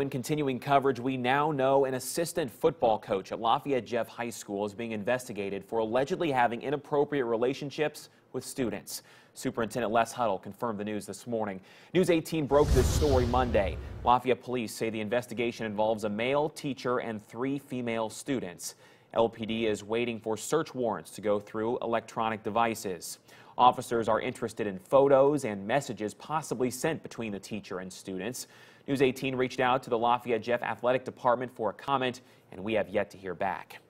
In continuing coverage, we now know an assistant football coach at Lafayette Jeff High School is being investigated for allegedly having inappropriate relationships with students. Superintendent Les Huddle confirmed the news this morning. News 18 broke this story Monday. Lafayette police say the investigation involves a male teacher and three female students. LPD is waiting for search warrants to go through electronic devices. Officers are interested in photos and messages possibly sent between the teacher and students. News 18 reached out to the Lafayette Jeff Athletic Department for a comment, and we have yet to hear back.